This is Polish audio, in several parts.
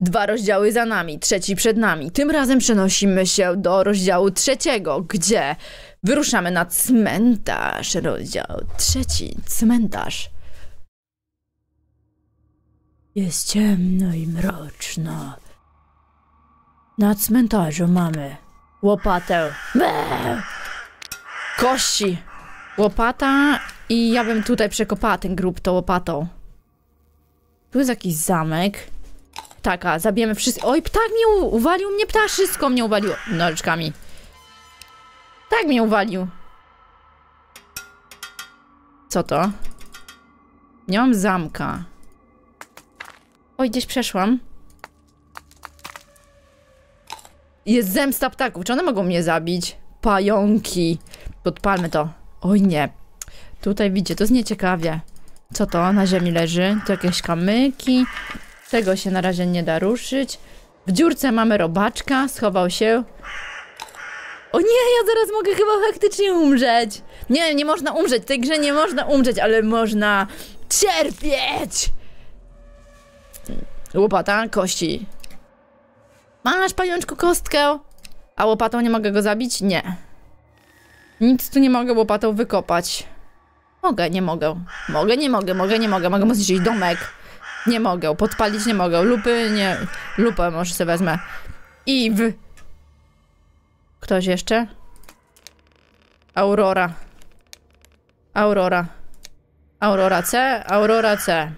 Dwa rozdziały za nami, trzeci przed nami. Tym razem przenosimy się do rozdziału trzeciego, gdzie wyruszamy na cmentarz. Rozdział trzeci, cmentarz. Jest ciemno i mroczno. Na cmentarzu mamy łopatę. Bee! Kości. Łopata i ja bym tutaj przekopała ten grób tą łopatą. Tu jest jakiś zamek. Ptaka, zabijemy wszystkich. Oj, ptak mnie uwalił, mnie ptak, wszystko mnie uwaliło. Nożyczkami. Tak mnie uwalił. Co to? Nie mam zamka. Oj, gdzieś przeszłam. Jest zemsta ptaków. Czy one mogą mnie zabić? Pająki. Podpalmy to. Oj nie. Tutaj widzicie, to jest nieciekawie. Co to? Na ziemi leży. Tu jakieś kamyki. Tego się na razie nie da ruszyć. W dziurce mamy robaczka. Schował się. O nie, ja zaraz mogę chyba faktycznie umrzeć. Nie, nie można umrzeć. W tej grze nie można umrzeć, ale można cierpieć. Łopata, kości. Masz, pajączku, kostkę. A łopatą nie mogę go zabić? Nie. Nic tu nie mogę łopatą wykopać. Mogę, nie mogę. Mogę, nie mogę, mogę, nie mogę. Mogę zniszczyć domek. Nie mogę. Podpalić nie mogę. Lupy nie. Lupę może sobie wezmę. I w. Ktoś jeszcze? Aurora. Aurora. Aurora C, Aurora C.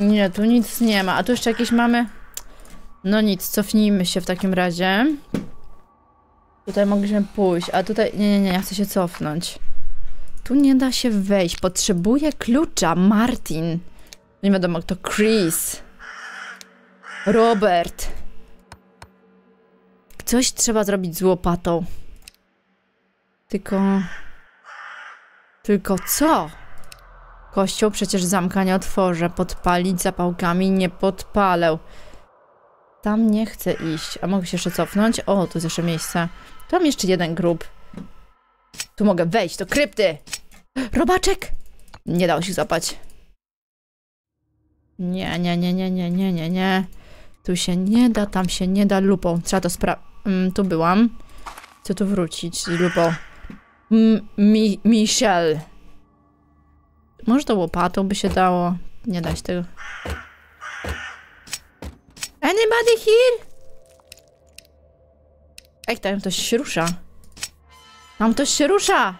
Nie, tu nic nie ma. A tu jeszcze jakieś mamy? No nic, cofnijmy się w takim razie. Tutaj mogliśmy pójść, a tutaj... Nie, nie, nie, ja chcę się cofnąć. Tu nie da się wejść. Potrzebuję klucza. Martin. Nie wiadomo kto. Chris. Robert. Coś trzeba zrobić z łopatą. Tylko... Tylko co? Kościół przecież zamka nie otworzę. Podpalić zapałkami nie podpalę. Tam nie chcę iść. A mogę się jeszcze cofnąć? O, tu jest jeszcze miejsce. Tu mam jeszcze jeden grób. Tu mogę wejść do krypty. Robaczek! Nie dało się zapać. Nie, nie, nie, nie, nie, nie, nie, nie. Tu się nie da, tam się nie da lupą. Trzeba to spra... Mm, tu byłam. Chcę tu wrócić z lupą. M mi Michelle. Może to łopatą by się dało. Nie da się tego. Anybody here? Ej, tam ktoś się rusza. Tam ktoś się rusza!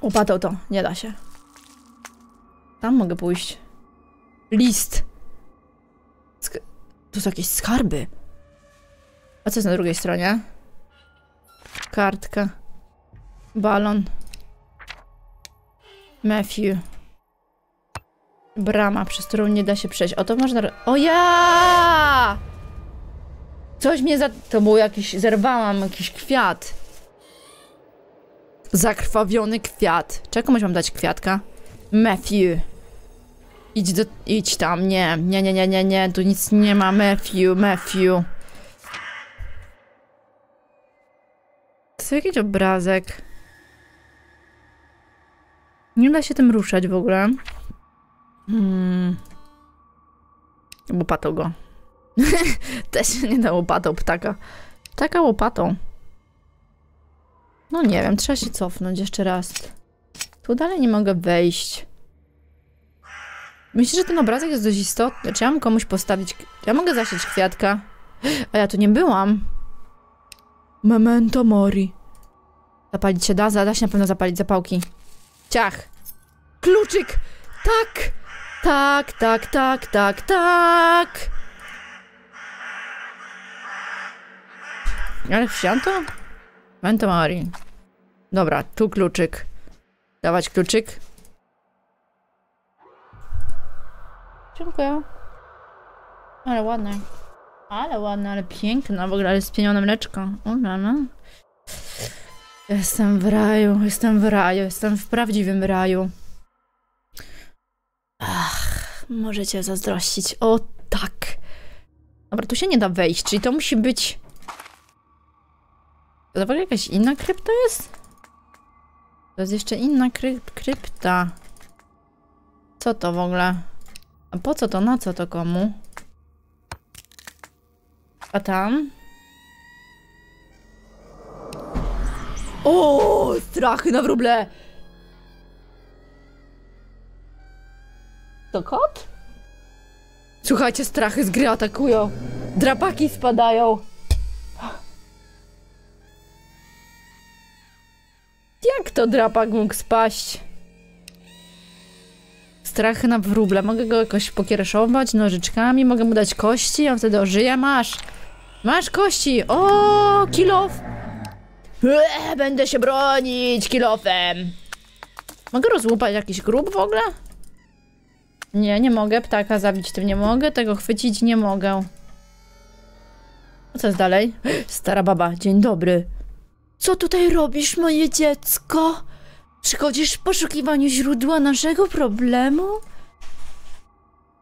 Łopatą to, nie da się. Tam mogę pójść. List. Sk tu są jakieś skarby. A co jest na drugiej stronie? Kartka. Balon. Matthew. Brama, przez którą nie da się przejść. O to można... O ja! Coś mnie za... To był jakiś... Zerwałam jakiś kwiat. Zakrwawiony kwiat. Czego mam dać kwiatka? Matthew. Idź do... Idź tam. Nie. Nie, nie, nie, nie, nie. Tu nic nie ma. Matthew, Matthew. To jest jakiś obrazek. Nie da się tym ruszać w ogóle. Hmm. Łopatą go. Też się nie da łopatą ptaka. Ptaka łopatą. No nie wiem, trzeba się cofnąć jeszcze raz. Tu dalej nie mogę wejść. Myślę, że ten obrazek jest dość istotny. Czy ja mam komuś postawić... Ja mogę zasieć kwiatka? A ja tu nie byłam. Memento mori. Zapalić się da? Da się na pewno zapalić zapałki. Ciach. Kluczyk! Tak! Tak, tak, tak, tak, tak! Ale wsianto? Memento mori. Dobra, tu kluczyk. Dawać kluczyk. Dziękuję. Ale ładne. Ale ładne, ale piękne. W ogóle ale spienione mleczko. O, no, no. Jestem w raju, jestem w raju, jestem w prawdziwym raju. Ach, możecie zazdrościć. O, tak. Dobra, tu się nie da wejść, czyli to musi być... To w ogóle jakaś inna krypta jest? To jest jeszcze inna kryp krypta. Co to w ogóle? A po co to? Na co to komu? A tam? O, strachy na wróble! To kot? Słuchajcie, strachy z gry atakują. Drapaki spadają. To drapak mógł spaść? Strachy na wróble. Mogę go jakoś pokiereszować nożyczkami, mogę mu dać kości, on wtedy ożyje. Masz! Masz kości! O, kilof! Eee, będę się bronić kilofem! Mogę rozłupać jakiś grób w ogóle? Nie, nie mogę. Ptaka zabić tym nie mogę. Tego chwycić nie mogę. Co jest dalej? Stara baba, dzień dobry. Co tutaj robisz, moje dziecko? Przychodzisz w poszukiwaniu źródła naszego problemu?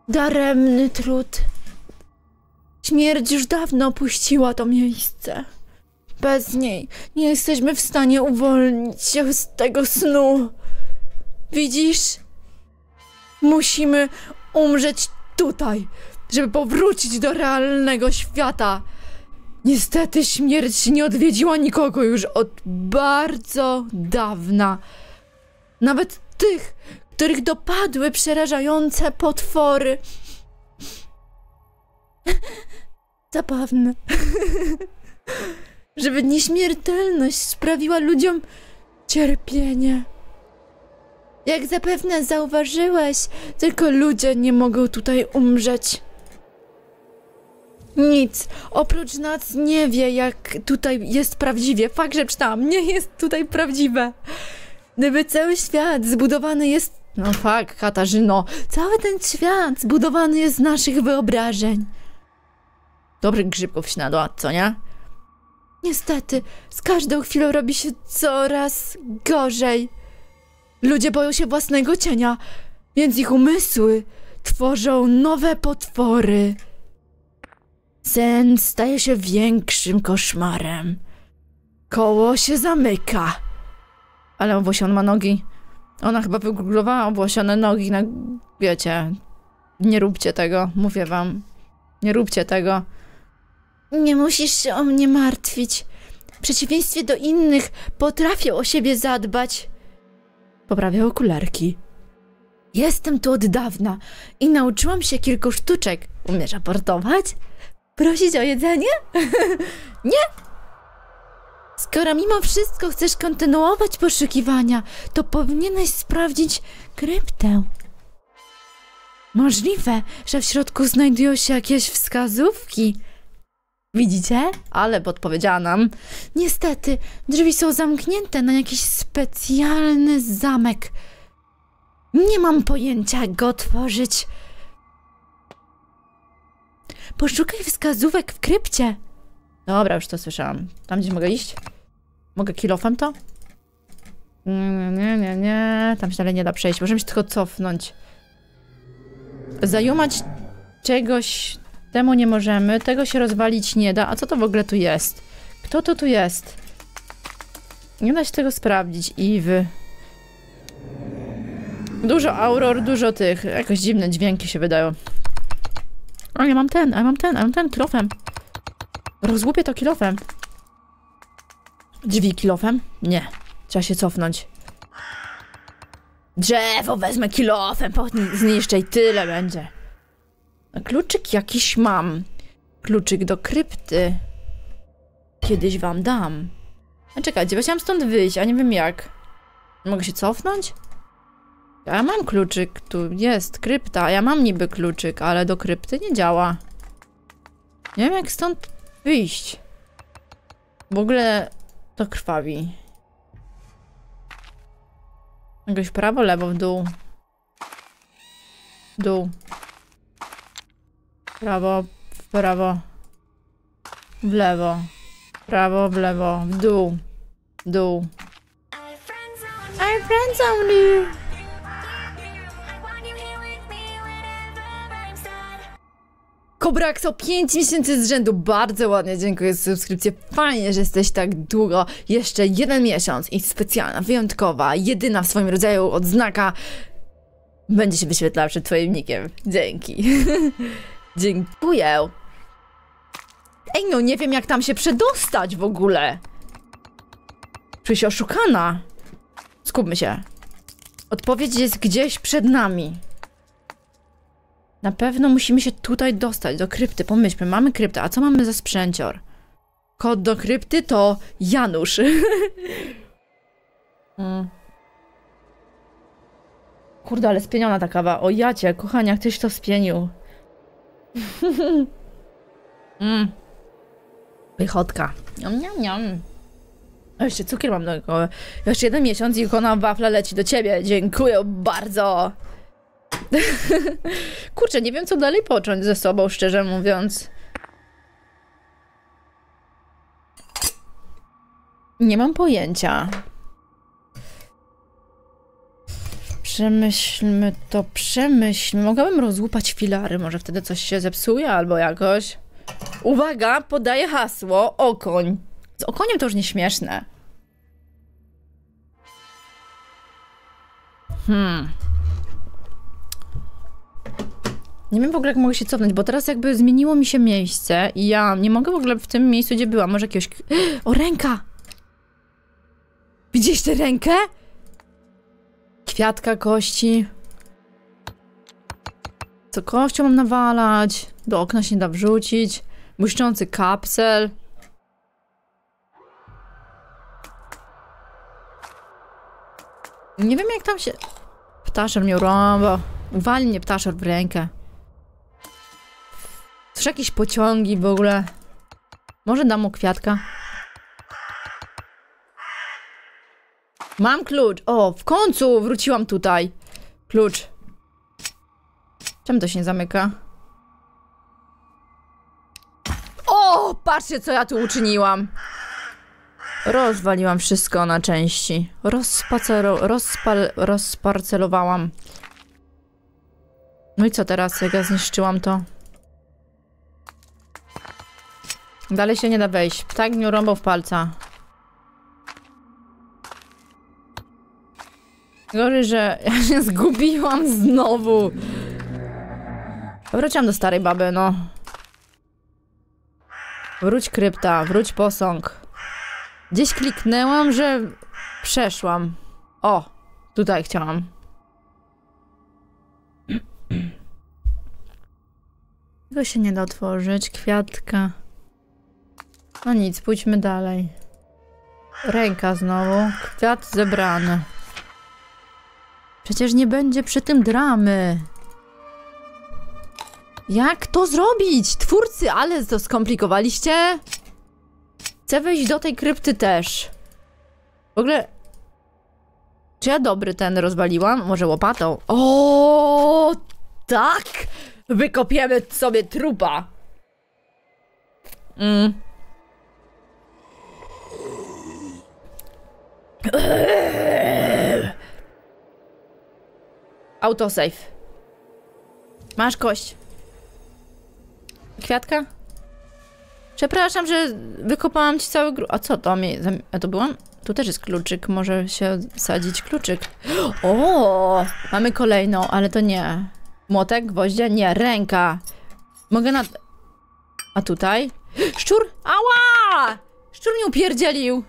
Daremny trud. Śmierć już dawno opuściła to miejsce. Bez niej nie jesteśmy w stanie uwolnić się z tego snu. Widzisz? Musimy umrzeć tutaj, żeby powrócić do realnego świata. Niestety śmierć nie odwiedziła nikogo już od bardzo dawna. Nawet tych, których dopadły przerażające potwory. Zabawne. Żeby nieśmiertelność sprawiła ludziom cierpienie. Jak zapewne zauważyłeś, tylko ludzie nie mogą tutaj umrzeć. Nic oprócz nas nie wie, jak tutaj jest prawdziwie. Fakt, że czytałam, nie jest tutaj prawdziwe. Gdyby cały świat zbudowany jest. No fakt, Katarzyno, cały ten świat zbudowany jest z naszych wyobrażeń. Dobry grzybków śniadła, co nie? Niestety, z każdą chwilą robi się coraz gorzej. Ludzie boją się własnego cienia, więc ich umysły tworzą nowe potwory. Sen staje się większym koszmarem. Koło się zamyka. Ale owłosion ma nogi. Ona chyba wygooglowała owłosione nogi na... Wiecie, nie róbcie tego, mówię wam. Nie róbcie tego. Nie musisz się o mnie martwić. W przeciwieństwie do innych potrafię o siebie zadbać. Poprawia okularki. Jestem tu od dawna i nauczyłam się kilku sztuczek. Umiesz raportować? Prosić o jedzenie? Nie? Skoro mimo wszystko chcesz kontynuować poszukiwania, to powinieneś sprawdzić kryptę. Możliwe, że w środku znajdują się jakieś wskazówki. Widzicie? Ale podpowiedziała nam. Niestety, drzwi są zamknięte na jakiś specjalny zamek. Nie mam pojęcia, jak go otworzyć. Poszukaj wskazówek w krypcie. Dobra, już to słyszałam. Tam gdzie mogę iść? Mogę kilofem to? Nie, nie, nie, nie. Tam się dalej nie da przejść. Możemy się tylko cofnąć. Zajumać czegoś temu nie możemy. Tego się rozwalić nie da. A co to w ogóle tu jest? Kto to tu jest? Nie da się tego sprawdzić. Iwy. Dużo auror, dużo tych. Jakoś dziwne dźwięki się wydają. A ja mam ten, a ja mam ten, a ja mam ten kilofem. Rozłupię to kilofem. Drzwi kilofem? Nie. Trzeba się cofnąć. Drzewo wezmę kilofem, zniszczę i tyle będzie. Kluczyk jakiś mam. Kluczyk do krypty. Kiedyś wam dam. A czekajcie, bo chciałam stąd wyjść, a nie wiem jak. Mogę się cofnąć? Ja mam kluczyk, tu jest krypta, ja mam niby kluczyk, ale do krypty nie działa. Nie wiem jak stąd wyjść. W ogóle to krwawi. Jakoś w prawo, lewo, w dół. W dół. Prawo, w prawo. W lewo. Prawo, w lewo, w dół. Dół. I'm friends only. Kobraxo 5 miesięcy z rzędu, bardzo ładnie, dziękuję za subskrypcję, fajnie, że jesteś tak długo, jeszcze jeden miesiąc i specjalna, wyjątkowa, jedyna w swoim rodzaju odznaka Będzie się wyświetlała przed twoim nikiem. Dzięki. Dziękuję. Ej, no nie wiem jak tam się przedostać w ogóle. Czuję się oszukana. Skupmy się. Odpowiedź jest gdzieś przed nami. Na pewno musimy się tutaj dostać, do krypty. Pomyślmy, mamy kryptę, a co mamy za sprzęcior? Kod do krypty to Janusz. mm. Kurde, ale spieniona ta kawa. O jacie, kochania, ktoś to spienił. mm. Pychotka. Niam, niam, niam. A jeszcze cukier mam do. Jeszcze jeden miesiąc i ikona wafla leci do ciebie. Dziękuję bardzo. Kurczę, nie wiem co dalej począć ze sobą, szczerze mówiąc. Nie mam pojęcia. Przemyślmy to, przemyślmy. Mogłabym rozłupać filary, może wtedy coś się zepsuje albo jakoś. Uwaga, podaję hasło. Okoń. Z okoniem to już nieśmieszne. Hmm. Nie wiem w ogóle jak mogę się cofnąć, bo teraz jakby zmieniło mi się miejsce i ja nie mogę w ogóle w tym miejscu, gdzie byłam. Może jakiegoś... O, ręka! Widzieliście rękę? Kwiatka kości. Co kością mam nawalać? Do okna się nie da wrzucić. Błyszczący kapsel. Nie wiem jak tam się... Ptaszer mnie urąbał. Uwali mnie ptaszer w rękę. Jakieś pociągi w ogóle. Może dam mu kwiatka? Mam klucz. O, w końcu wróciłam tutaj. Klucz. Czemu to się nie zamyka? O, patrzcie co ja tu uczyniłam. Rozwaliłam wszystko na części. Rozpal, rozparcelowałam. No i co teraz, jak ja zniszczyłam to? Dalej się nie da wejść. Ptak mi urąbał w palca. Gorzej, że ja się zgubiłam znowu. Wróciłam do starej baby, no. Wróć krypta, wróć posąg. Gdzieś kliknęłam, że przeszłam. O, tutaj chciałam. Tego się nie da otworzyć. Kwiatka. No nic, pójdźmy dalej. Ręka znowu. Kwiat zebrany. Przecież nie będzie przy tym dramy. Jak to zrobić? Twórcy, ale to skomplikowaliście? Chcę wejść do tej krypty też. W ogóle... Czy ja dobry ten rozwaliłam? Może łopatą? O, tak! Wykopiemy sobie trupa. Mm. Autosave. Masz kość. Kwiatka? Przepraszam, że wykopałam ci cały gru... A co to? Mnie... A to byłam? Tu też jest kluczyk. Może się sadzić kluczyk. O! Mamy kolejną, ale to nie. Młotek, gwoździe? Nie, ręka. Mogę na... A tutaj? Szczur? Ała! Szczur mnie upierdzielił.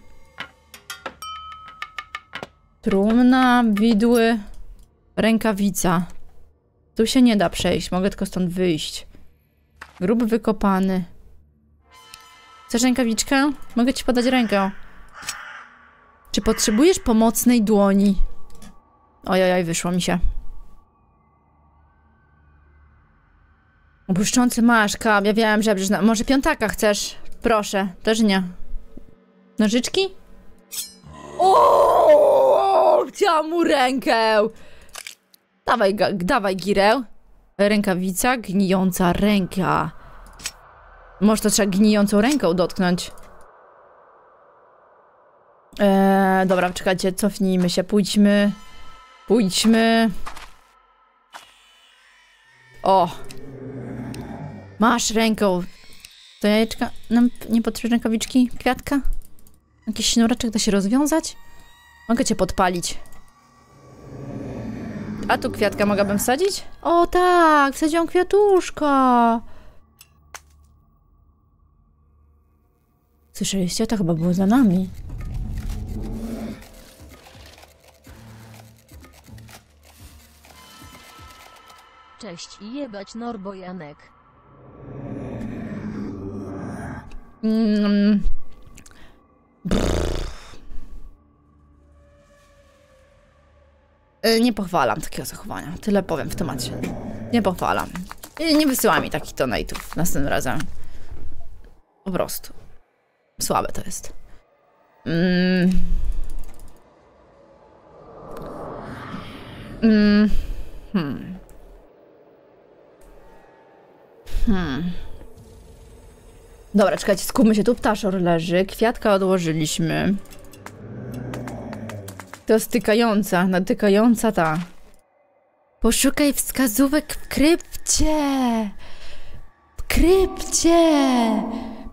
Trumna, widły, rękawica. Tu się nie da przejść, mogę tylko stąd wyjść. Grób wykopany. Chcesz rękawiczkę? Mogę ci podać rękę. Czy potrzebujesz pomocnej dłoni? Ojojoj, wyszło mi się. Błyszczący masz, kab, ja wiem, że... Może piątaka chcesz? Proszę, też nie. Nożyczki? O, chciałam mu rękę. Dawaj, dawaj girę. Rękawica, gnijąca ręka. Może to trzeba gnijącą ręką dotknąć. Eee, dobra, czekajcie, cofnijmy się, pójdźmy. Pójdźmy. O. Masz ręką. To jajeczka nam nie potrzebne rękawiczki? Kwiatka? Jakiś sznureczek da się rozwiązać? Mogę cię podpalić. A tu kwiatka mogłabym wsadzić? O tak, wsadziłam kwiatuszka. Słyszeliście? To chyba było za nami. Cześć i jebać Norbo Janek. Mm. Nie pochwalam takiego zachowania. Tyle powiem w temacie. Nie pochwalam. I Nie wysyła mi takich donate'ów następnym razem. Po prostu. Słabe to jest. Mm. Mm. Hmm. Hmm. Dobra, czekajcie, skupmy się. Tu ptaszor leży, kwiatka odłożyliśmy. To stykająca, natykająca ta. Poszukaj wskazówek w krypcie! W krypcie!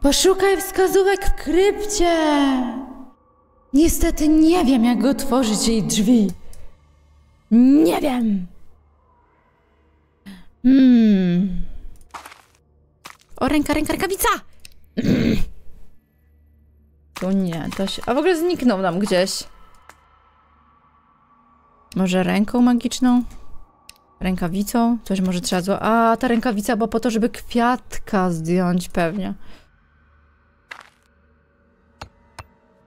Poszukaj wskazówek w krypcie! Niestety nie wiem, jak otworzyć jej drzwi. Nie wiem! Hmm. O, ręka, ręka, rękawica! Tu nie, to się... A w ogóle zniknął nam gdzieś. Może ręką magiczną? Rękawicą? Coś może trzeba zło... A, ta rękawica była po to, żeby kwiatka zdjąć pewnie.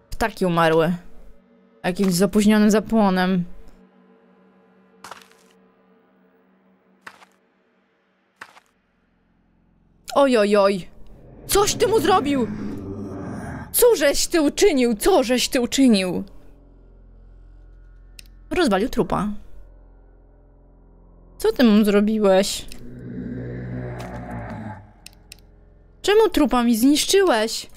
Ptaki umarły. Jakimś zapóźnionym zapłonem. Oj, oj, oj. Coś ty mu zrobił! Cóżeś ty uczynił? Co żeś ty uczynił? Rozwalił trupa. Co ty mu zrobiłeś? Czemu trupa mi zniszczyłeś?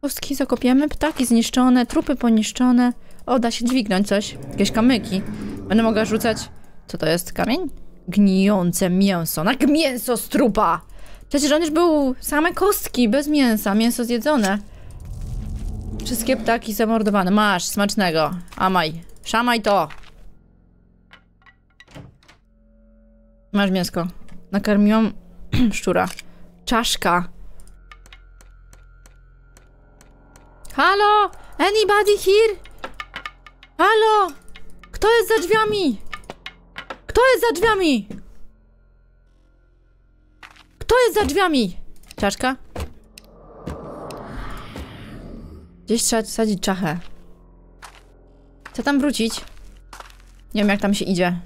Kostki zakopiemy, ptaki zniszczone, trupy poniszczone. O, da się dźwignąć coś. Jakieś kamyki. Będę mogła rzucać... Co to jest? Kamień? Gnijące mięso. Na mięso z trupa! Przecież on już był same kostki, bez mięsa, mięso zjedzone. Wszystkie ptaki zamordowane. Masz, smacznego. Amaj. Szamaj to. Masz mięsko. Nakarmiłam szczura. Czaszka. Halo? Anybody here? Halo? Kto jest za drzwiami? Kto jest za drzwiami? Kto jest za drzwiami? Czaszka? Gdzieś trzeba sadzić czachę. Chcę tam wrócić. Nie wiem, jak tam się idzie.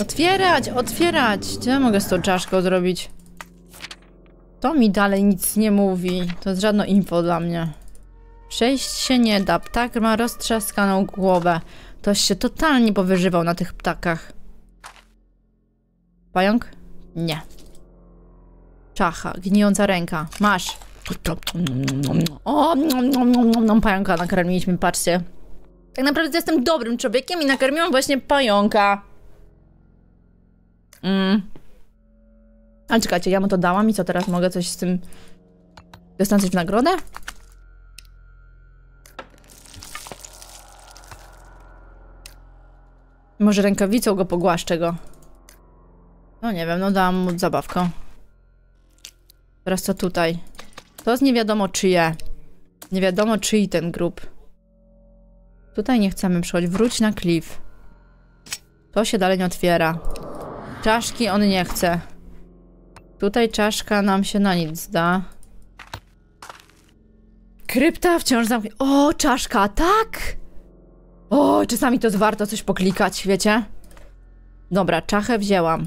Otwierać, otwierać! Gdzie ja mogę z tą czaszką zrobić? To mi dalej nic nie mówi. To jest żadne info dla mnie. Przejść się nie da. Ptak ma roztrzaskaną głowę. Toś się totalnie powyżywał na tych ptakach. Pająk? Nie. Czacha, gnijąca ręka. Masz. O, pająka nakarmiliśmy, patrzcie. Tak naprawdę jestem dobrym człowiekiem i nakarmiłam właśnie pająka. Mm. Czekajcie, ja mu to dałam i co teraz mogę coś z tym... Dostanę coś w nagrodę? Może rękawicą go pogłaszczę go. No nie wiem, no dałam mu zabawkę. Teraz co tutaj? To jest nie wiadomo czyje. Nie wiadomo czyj ten grób. Tutaj nie chcemy przychodzić. Wróć na klif. To się dalej nie otwiera. Czaszki on nie chce. Tutaj czaszka nam się na nic da. Krypta wciąż zamknięta. O, czaszka, tak! O, czasami to warto coś poklikać, wiecie? Dobra, czachę wzięłam.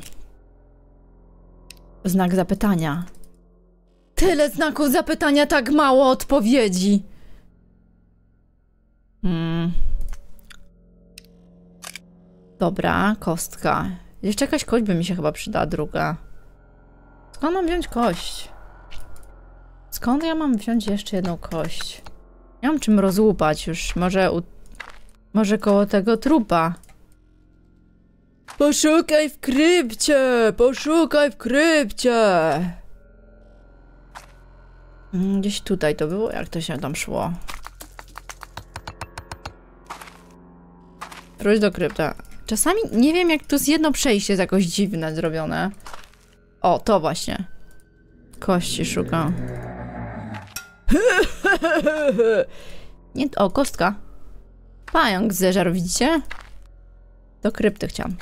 Znak zapytania. Tyle znaków zapytania, tak mało odpowiedzi. Hmm. Dobra, kostka. Jeszcze jakaś kość by mi się chyba przydała, druga. Skąd mam wziąć kość? Skąd ja mam wziąć jeszcze jedną kość? Nie mam czym rozłupać już. Może u... Może koło tego trupa. Poszukaj w krypcie! Poszukaj w krypcie! Mm, Gdzieś tutaj to było? Jak to się tam szło? Wróć do krypta. Czasami nie wiem, jak tu z jedno przejście jest jakoś dziwne zrobione. O, to właśnie. Kości szukam. Nie, o, kostka. Pająk zeżar, widzicie? Do krypty chciałam.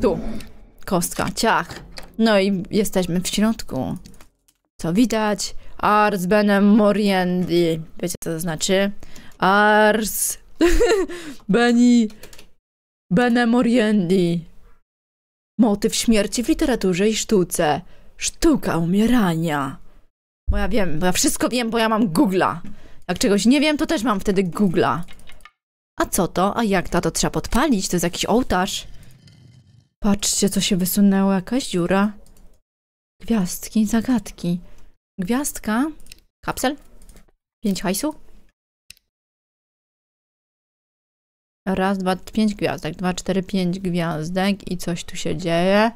Tu. Kostka, ciach. No i jesteśmy w środku. Co widać? Ars benem moriendi. Wiecie, co to znaczy? Ars beni bene moriendi. Motyw śmierci w literaturze i sztuce. Sztuka umierania. Bo ja wiem, bo ja wszystko wiem, bo ja mam Google'a. Jak czegoś nie wiem, to też mam wtedy Google'a. A co to? A jak to? To trzeba podpalić? To jest jakiś ołtarz. Patrzcie, co się wysunęło. Jakaś dziura. Gwiazdki, zagadki. Gwiazdka. Kapsel. Pięć hajsu. Raz, dwa, pięć gwiazdek. Dwa, cztery, pięć gwiazdek. I coś tu się dzieje.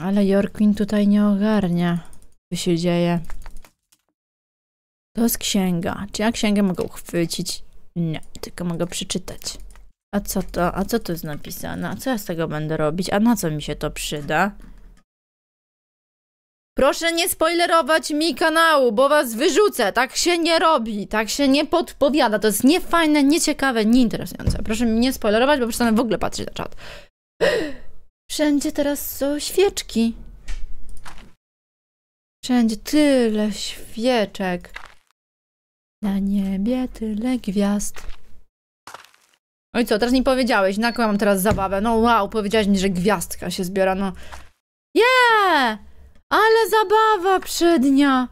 Ale Jorkwin tutaj nie ogarnia, co się dzieje. To jest księga. Czy ja księgę mogę uchwycić? Nie, tylko mogę przeczytać. A co to? A co tu jest napisane? A co ja z tego będę robić? A na co mi się to przyda? Proszę nie spoilerować mi kanału, bo was wyrzucę. Tak się nie robi, tak się nie podpowiada. To jest niefajne, nieciekawe, nieinteresujące. Proszę mi nie spoilerować, bo przestanę w ogóle patrzeć na czat. Wszędzie teraz są świeczki. Wszędzie tyle świeczek. Na niebie tyle gwiazd. No i co, teraz mi powiedziałeś, na jaką ja mam teraz zabawę? No wow, powiedziałeś mi, że gwiazdka się zbiera, no. Yeah! Ale zabawa przednia!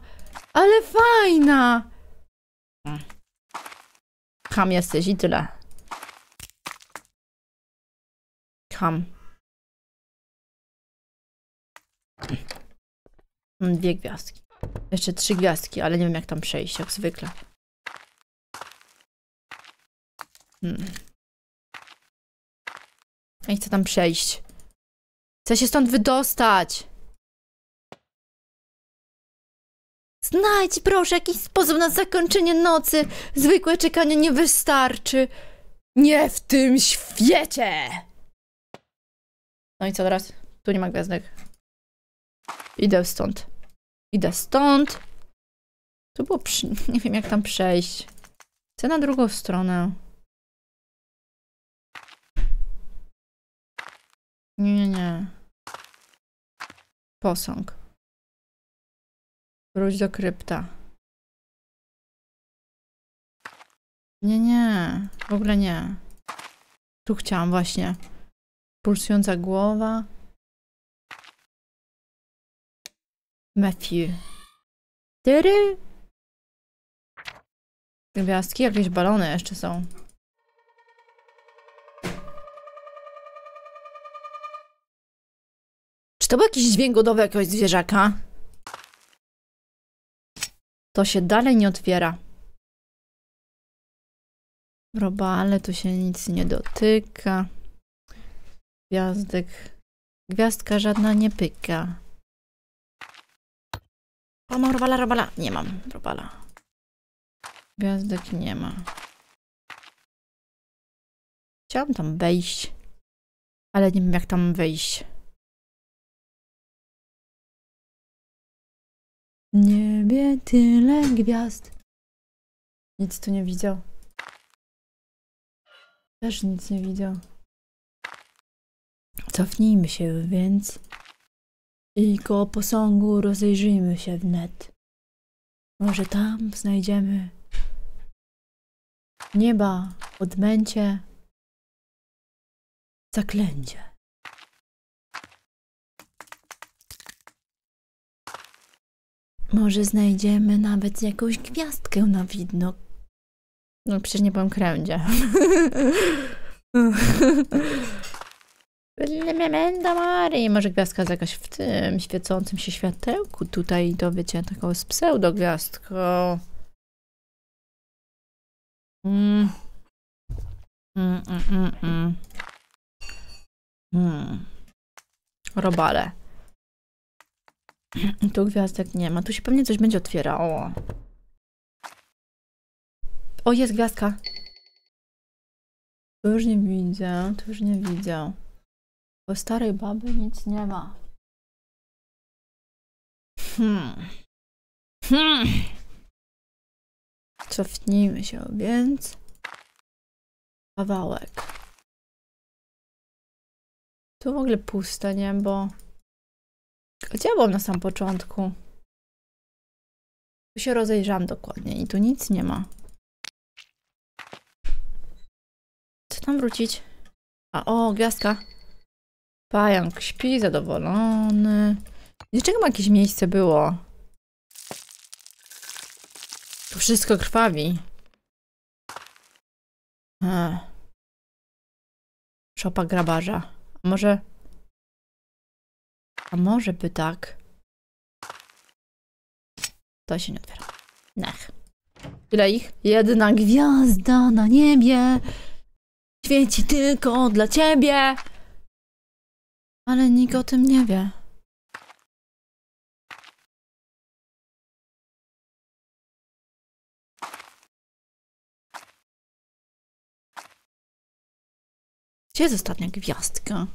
Ale fajna! Ham jesteś i tyle. Ham. Mam dwie gwiazdki. Jeszcze trzy gwiazdki, ale nie wiem jak tam przejść, jak zwykle. Hmm. Nie chcę tam przejść. Chcę się stąd wydostać. Znajdź proszę jakiś sposób na zakończenie nocy. Zwykłe czekanie nie wystarczy. Nie w tym świecie! No i co teraz? Tu nie ma gwiazdek. Idę stąd. Idę stąd. To było przy... Nie wiem jak tam przejść. Chcę na drugą stronę. Nie, nie, nie. Posąg. Wróć do krypta. Nie, nie. W ogóle nie. Tu chciałam właśnie. Pulsująca głowa. Matthew. Tyry. Gwiazdki, jakieś balony jeszcze są. Czy to był jakiś dźwięk godowy jakiegoś zwierzaka? To się dalej nie otwiera. Robale, tu się nic nie dotyka. Gwiazdek. Gwiazdka żadna nie pyka. O, mam robala, robala. Nie mam robala. Gwiazdek nie ma. Chciałam tam wejść. Ale nie wiem jak tam wejść. Niebie tyle gwiazd. Nic tu nie widział. Też nic nie widział. Cofnijmy się więc i koło posągu rozejrzyjmy się wnet. Może tam znajdziemy nieba, odmęcie, zaklęcie. Może znajdziemy nawet jakąś gwiazdkę na widno. No przecież nie powiem krędzie. Memento Mari. Może gwiazdka jest jakaś w tym świecącym się światełku. Tutaj to wiecie, taką z pseudogwiazdką. Mm. Mm, mm, mm, mm. Mm. Robale. Tu gwiazdek nie ma. Tu się pewnie coś będzie otwierało. O, jest gwiazdka. Tu już nie widzę, tu już nie widzę. Bo starej baby nic nie ma. Hmm. Hmm. Cofnijmy się więc. Kawałek. Tu w ogóle puste niebo. Gdzie byłam na sam początku? Tu się rozejrzałam dokładnie i tu nic nie ma. Co tam wrócić? A o, gwiazdka. Pająk śpi zadowolony. Niczego ma jakieś miejsce było. Tu wszystko krwawi. Ech. Szopa grabarza. Może... A może by tak? To się nie otwiera. Nech. Ile ich? Jedna gwiazda na niebie. Świeci tylko dla ciebie. Ale nikt o tym nie wie. Gdzie jest ostatnia gwiazdka?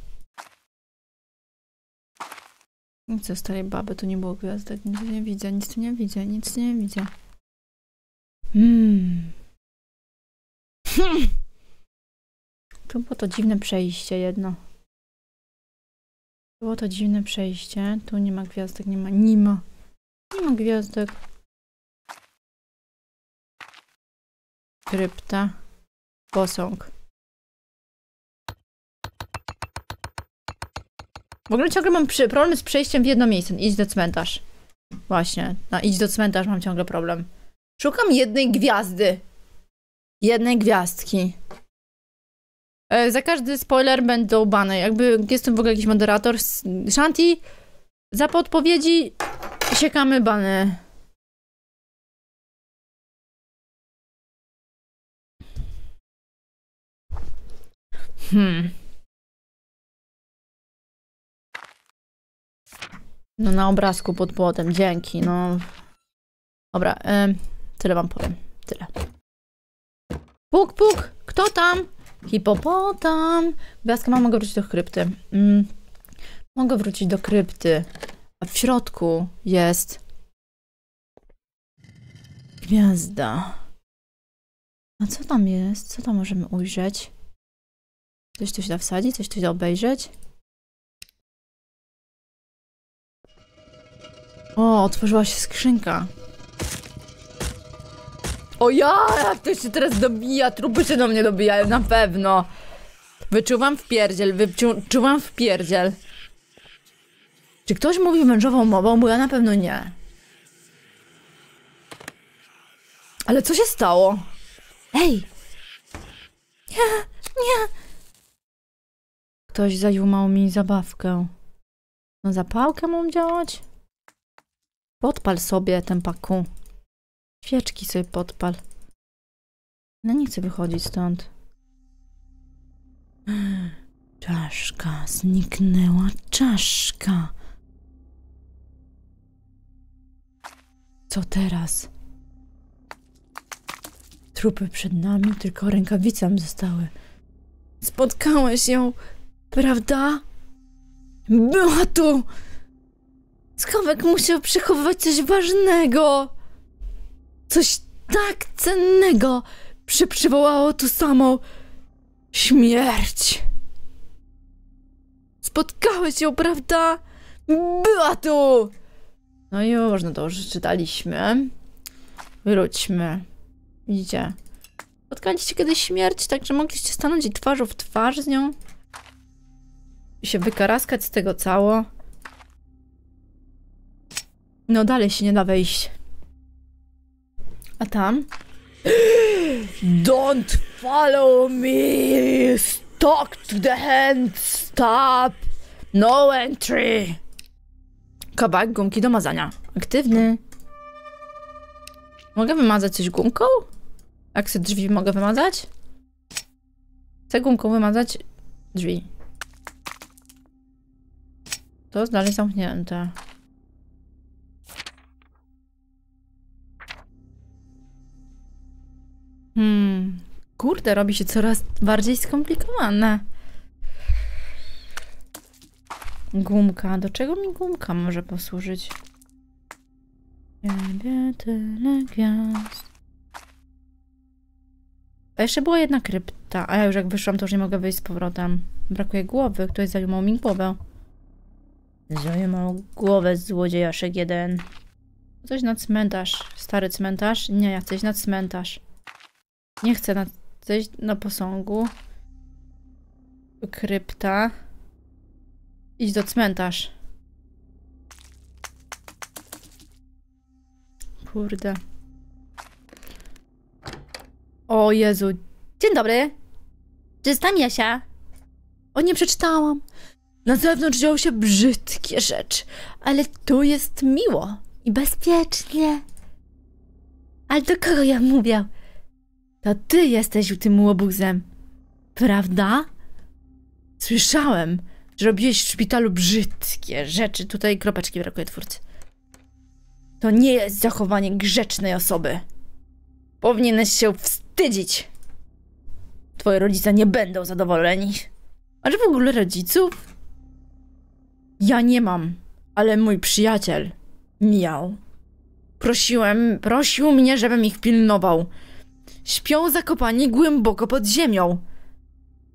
Nic ze starej baby, tu nie było gwiazdek, nic nie widzę, nic nie widzę, nic nie widzę. Hmm. Hmm. Tu było to dziwne przejście jedno. Było to dziwne przejście. Tu nie ma gwiazdek, nie ma, nie ma. Nie ma gwiazdek. Krypta. Posąg. W ogóle ciągle mam przy, problem z przejściem w jedno miejsce. Idź do cmentarz. Właśnie. Na idź do cmentarz mam ciągle problem. Szukam jednej gwiazdy. Jednej gwiazdki. E, za każdy spoiler będą bany. Jakby jestem w ogóle jakiś moderator. Shanti, za podpowiedzi siekamy bany. Hmm. No na obrazku pod płotem, dzięki, no. Dobra, em, tyle wam powiem, tyle. Puk, puk, kto tam? Hipopotam. Gwiazdka ma, mogę wrócić do krypty. Mm, mogę wrócić do krypty. A w środku jest... Gwiazda. A co tam jest? Co tam możemy ujrzeć? Coś tu się da wsadzić? Coś tu się da obejrzeć? O, otworzyła się skrzynka. O ja, jak to się teraz dobija, trupy się do mnie dobijają, na pewno. Wyczuwam w pierdziel, wyczuwam w pierdziel. Czy ktoś mówi mężową mową? Bo ja na pewno nie. Ale co się stało? Ej! Nie, nie! Ktoś zajumał mi zabawkę. No zapałkę mam działać? Podpal sobie ten paku. Świeczki sobie podpal. No nie chcę wychodzić stąd. Czaszka, zniknęła czaszka. Co teraz? Trupy przed nami, tylko rękawice zostały. Spotkałeś ją, prawda? Była tu! Skawek musiał przechowywać coś ważnego. Coś tak cennego przy przywołało tu samą śmierć. Spotkałeś ją, prawda? Była tu! No już, no to już czytaliśmy. Wróćmy. Widzicie? Spotkaliście kiedyś śmierć, tak że mogliście stanąć twarzą w twarz z nią? I się wykaraskać z tego cało? No dalej się nie da wejść. A tam? Don't follow me! Stuck to the hand! Stop! No entry! Kawałek gumki do mazania. Aktywny. Mogę wymazać coś gumką? Jak sobie drzwi mogę wymazać? Chcę gumką wymazać drzwi. To jest dalej zamknięte. Hmm. Kur... Kurde, robi się coraz bardziej skomplikowane. Gumka. Do czego mi gumka może posłużyć? Ciebie tyle gwiazd. A jeszcze była jedna krypta. A ja już jak wyszłam, to już nie mogę wyjść z powrotem. Brakuje głowy. Ktoś zajmował mi głowę. Zajmował głowę złodziejaszek jeden. Coś na cmentarz. Stary cmentarz? Nie, ja chcę na cmentarz. Nie chcę na, iść na posągu. Krypta. Idź do cmentarz. Kurde. O Jezu. Dzień dobry. Czy jest tam Jasia? O, nie przeczytałam. Na zewnątrz dzieją się brzydkie rzeczy, ale tu jest miło i bezpiecznie. Ale do kogo ja mówię? To ty jesteś tym łobuzem, prawda? Słyszałem, że robiłeś w szpitalu brzydkie rzeczy. Tutaj kropeczki brakuje twórcy. To nie jest zachowanie grzecznej osoby. Powinieneś się wstydzić. Twoje rodzice nie będą zadowoleni. Masz w ogóle rodziców? Ja nie mam, ale mój przyjaciel miał. Prosiłem, prosił mnie, żebym ich pilnował. Śpią zakopani głęboko pod ziemią.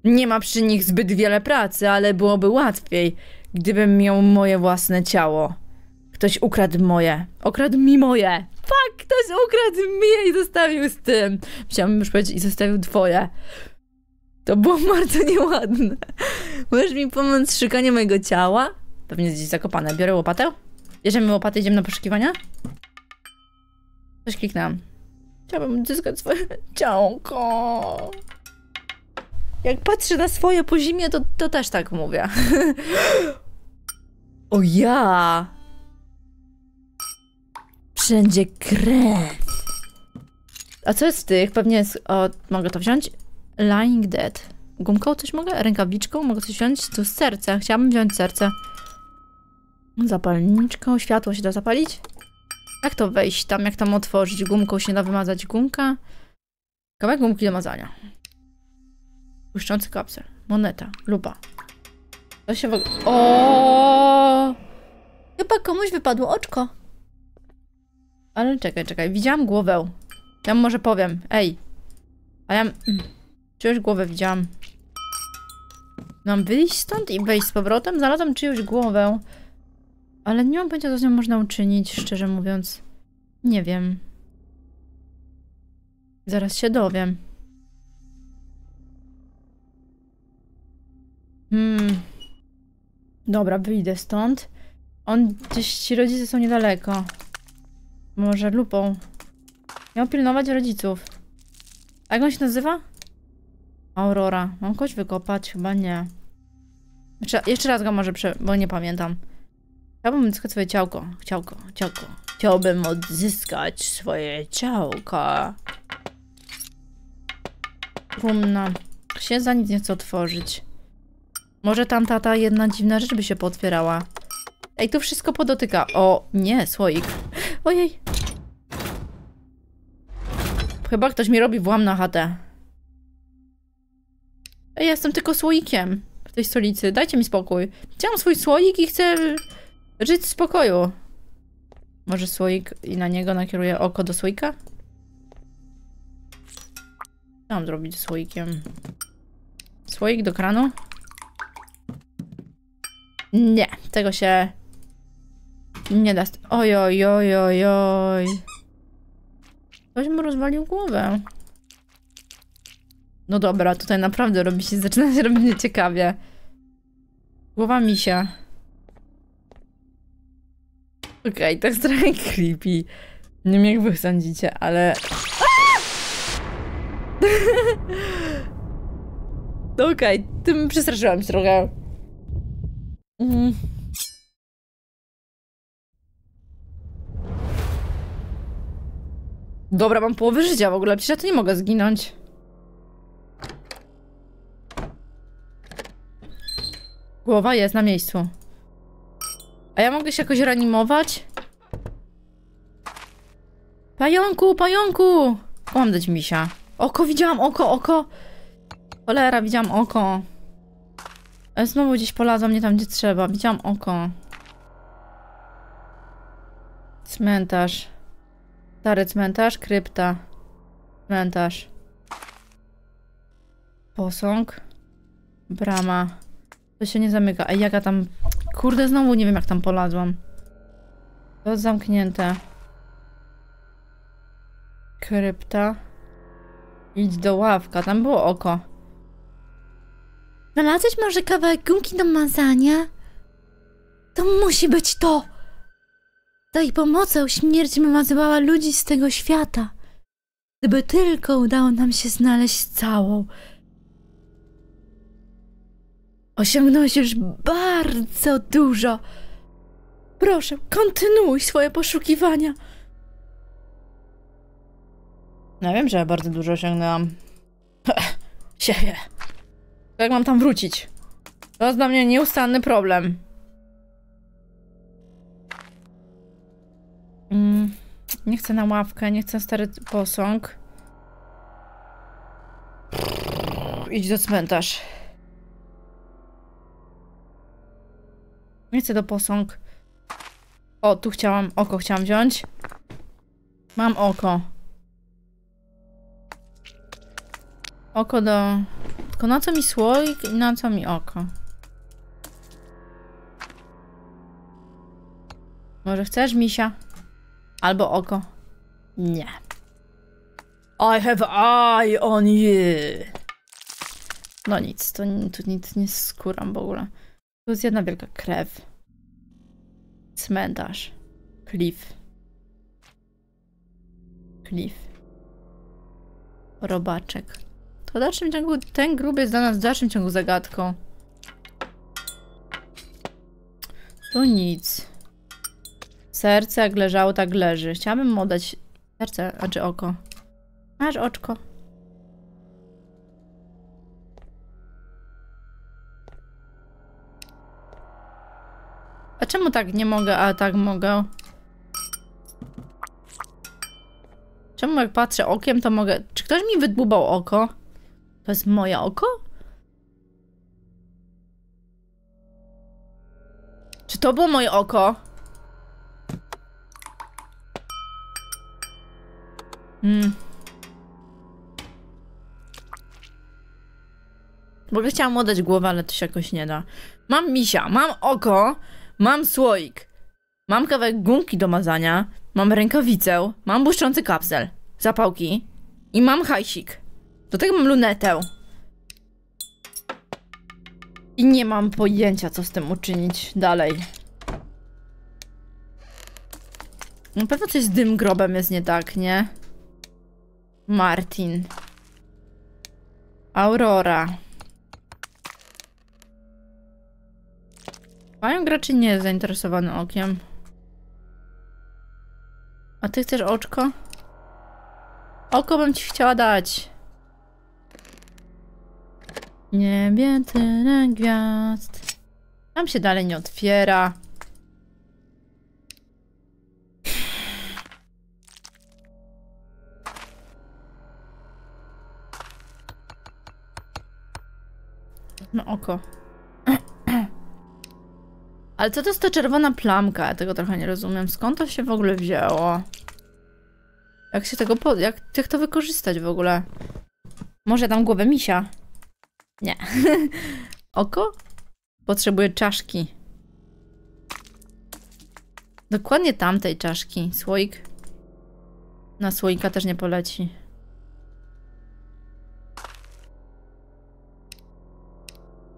Nie ma przy nich zbyt wiele pracy, ale byłoby łatwiej, gdybym miał moje własne ciało. Ktoś ukradł moje. Okradł mi moje. Fuck, ktoś ukradł mi i zostawił z tym. Chciałabym już powiedzieć i zostawił twoje. To było bardzo nieładne. Możesz mi pomóc w mojego ciała? Pewnie gdzieś zakopane. Biorę łopatę? Bierzemy łopatę, idziemy na poszukiwania? Coś kliknęłam. Chciałabym odzyskać swoje ciałko. Jak patrzę na swoje po zimie, to, to też tak mówię. o ja! Wszędzie krew. A co jest w tych? Pewnie jest... O, mogę to wziąć? Lying dead. Gumką coś mogę? Rękawiczką? Mogę coś wziąć? Tu serce. Chciałabym wziąć serce. Zapalniczką. Światło się da zapalić? Jak to wejść tam? Jak tam otworzyć? Gumką się da wymazać gumka? Kawałek gumki do mazania. Błyszczący kapsel. Moneta. Lupa. To się w ogóle... O! Chyba komuś wypadło oczko. Ale czekaj, czekaj. Widziałam głowę. Ja może powiem. Ej. A ja... Czyjąś głowę widziałam. Mam wyjść stąd i wejść z powrotem? Znalazłam czyjąś głowę. Ale nie mam pojęcia, co z nią można uczynić, szczerze mówiąc. Nie wiem. Zaraz się dowiem. Hmm. Dobra, wyjdę stąd. On gdzieś, ci rodzice są niedaleko. Może lupą. Miał pilnować rodziców. Jak on się nazywa? Aurora. Mam kogoś wykopać? Chyba nie. Jeszcze, jeszcze raz go może prze... bo nie pamiętam. Chciałbym odzyskać swoje ciałko. Ciałko, ciałko. Chciałbym odzyskać swoje ciałko. Trumna. Się za nic nie chce otworzyć. Może tam tata jedna dziwna rzecz by się potwierała. Ej, tu wszystko podotyka. O, nie, słoik. Ojej. Chyba ktoś mi robi włam na chatę. Ej, ja jestem tylko słoikiem w tej stolicy. Dajcie mi spokój. Chciałam swój słoik i chcę żyć w spokoju. Może słoik i na niego nakieruję oko do słoika? Co mam zrobić słoikiem? Słoik do kranu? Nie, tego się nie da. Oj, oj, oj, oj, oj. Ktoś mu rozwalił głowę. No dobra, tutaj naprawdę robi się, zaczyna się robić nieciekawie. Głowa misia. Okej, to jest trochę creepy. Nie wiem jak wy sądzicie, ale... No Okej, tym przestraszyłam się trochę. Mm. Dobra, mam połowę życia w ogóle, przecież ja tu nie mogę zginąć. Głowa jest na miejscu. A ja mogę się jakoś reanimować? Pająku, pająku! Mam dać misia. Oko, widziałam oko, oko! Cholera, widziałam oko. Ale znowu gdzieś polazło mnie tam, gdzie trzeba. Widziałam oko. Cmentarz. Stary cmentarz, krypta. Cmentarz. Posąg. Brama. To się nie zamyka. A jak ja tam... Kurde, znowu nie wiem jak tam polazłam. To jest zamknięte. Krypta. Idź do ławka, tam było oko. Znalazłeś może kawałek gumki do mazania? To musi być to! Za ich pomocą śmierć wymazywała ludzi z tego świata. Gdyby tylko udało nam się znaleźć całą. Osiągnąłeś już bardzo dużo. Proszę, kontynuuj swoje poszukiwania. No wiem, że ja bardzo dużo osiągnęłam. Siebie. Jak mam tam wrócić? To jest dla mnie nieustanny problem. Mm, nie chcę na ławkę, nie chcę stary posąg. Idź do cmentarz. Nie chcę do posąg. O, tu chciałam, oko chciałam wziąć. Mam oko. Oko do... Tylko na co mi słoik i na co mi oko? Może chcesz, misia? Albo oko? Nie. I have eye on you. No nic, to tu nic nie skuram w ogóle. Tu jest jedna wielka krew. Cmentarz. Cliff. Cliff. Robaczek. To w dalszym ciągu, ten grób jest dla nas w dalszym ciągu zagadką. Tu nic. Serce jak leżało, tak leży. Chciałabym mu oddać serce, a czy oko. Masz oczko. Czemu tak nie mogę, a tak mogę? Czemu jak patrzę okiem, to mogę... Czy ktoś mi wydłubał oko? To jest moje oko? Czy to było moje oko? Hmm. Bo chciałam oddać głowę, ale to się jakoś nie da. Mam misia, mam oko, mam słoik, mam kawałek gumki do mazania, mam rękawicę, mam błyszczący kapsel, zapałki i mam hajsik. Do tego mam lunetę. I nie mam pojęcia, co z tym uczynić dalej. Na pewno coś z dym grobem jest nie tak, nie? Martin. Aurora. Mają graczy nie jest zainteresowany okiem. A ty chcesz oczko? Oko bym ci chciała dać. Niebie tyle gwiazd. Tam się dalej nie otwiera. No oko. Ale co to jest ta czerwona plamka? Ja tego trochę nie rozumiem. Skąd to się w ogóle wzięło? Jak się tego po... Jak, jak to wykorzystać w ogóle? Może dam głowę misia? Nie. Oko? Potrzebuję czaszki. Dokładnie tamtej czaszki. Słoik. Na słoika też nie poleci.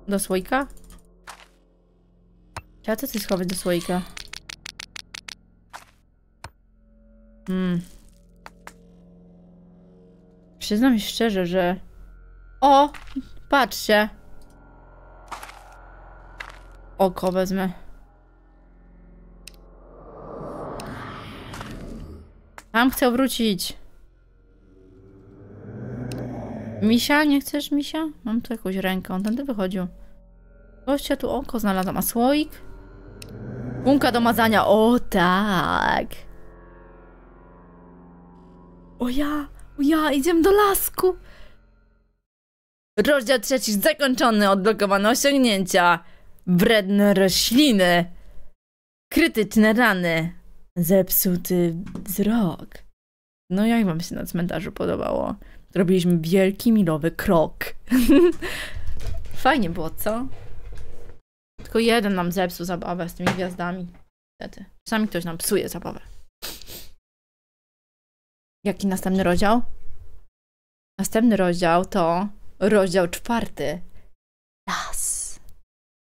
Do słoika? Trzeba to coś schować do słoika. Hmm. Przyznam się szczerze, że... O! Patrzcie. Oko wezmę. Tam chcę wrócić. Misia? Nie chcesz misia? Mam tu jakąś rękę, on tędy wychodził. Gościa tu oko znalazłam, a słoik? Gumka do mazania, o tak! O ja! Ja, idziemy do lasku. Rozdział trzeci zakończony, odblokowano osiągnięcia. Wredne rośliny. Krytyczne rany. Zepsuty wzrok. No jak wam się na cmentarzu podobało? Zrobiliśmy wielki, milowy krok. Fajnie było, co? Tylko jeden nam zepsuł zabawę z tymi gwiazdami. Niestety. Czasami ktoś nam psuje zabawę. Jaki następny rozdział? Następny rozdział to rozdział czwarty. Las.